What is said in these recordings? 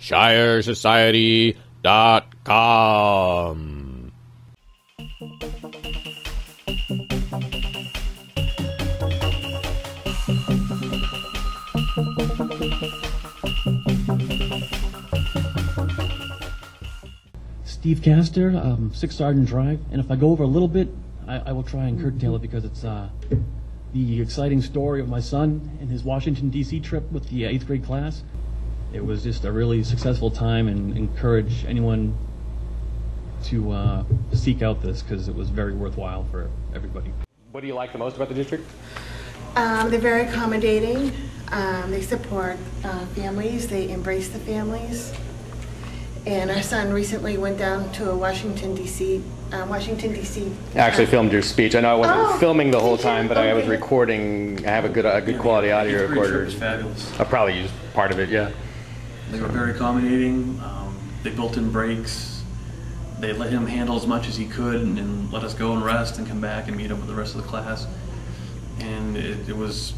ShireSociety.com. Steve Castor, um, Six Sergeant Drive, and if I go over a little bit, I, I will try and curtail it because it's uh, the exciting story of my son and his Washington D.C. trip with the eighth grade class. It was just a really successful time, and encourage anyone to uh, seek out this because it was very worthwhile for everybody. What do you like the most about the district? Um, they're very accommodating. Um, they support uh, families. They embrace the families. And our son recently went down to a Washington D.C. Uh, Washington D.C. I actually filmed your speech. I know I wasn't Oh, filming the whole time, but I was recording. I have a good, a good quality audio Eighth grade trip recorder. was fabulous. I'll probably use part of it. Yeah. They were very accommodating. Um, they built in breaks. They let him handle as much as he could and, and let us go and rest and come back and meet up with the rest of the class. And it, it was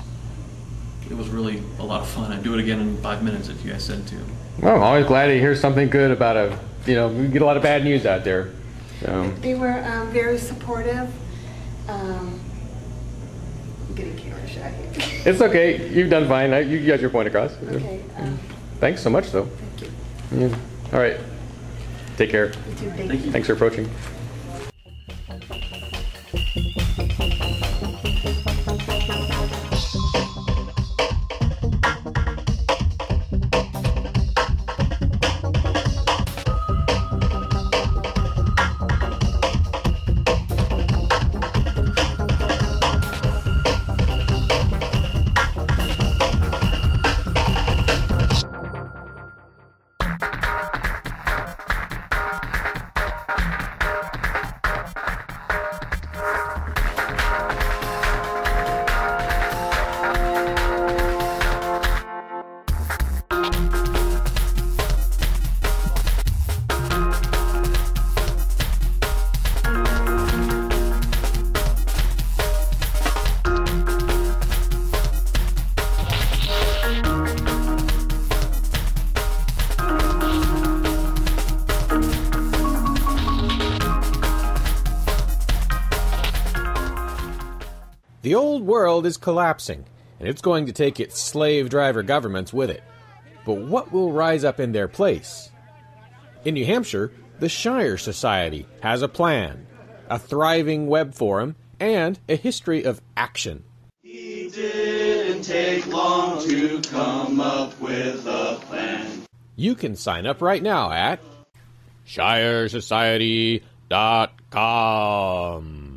it was really a lot of fun. I'd do it again in five minutes if you guys said to. Well, I'm always glad to hear something good about a. You know, we get a lot of bad news out there. So. They were um, very supportive. Um, I'm getting camera shy here. It's okay. You've done fine. You got your point across. okay. Um, Thanks so much, though. thank you. Yeah. All right. Take care. Thank Thank you. you. Thanks for approaching. The old world is collapsing, and it's going to take its slave driver governments with it. But what will rise up in their place? In New Hampshire, the Shire Society has a plan, a thriving web forum, and a history of action. He didn't take long to come up with a plan. You can sign up right now at ShireSociety.com.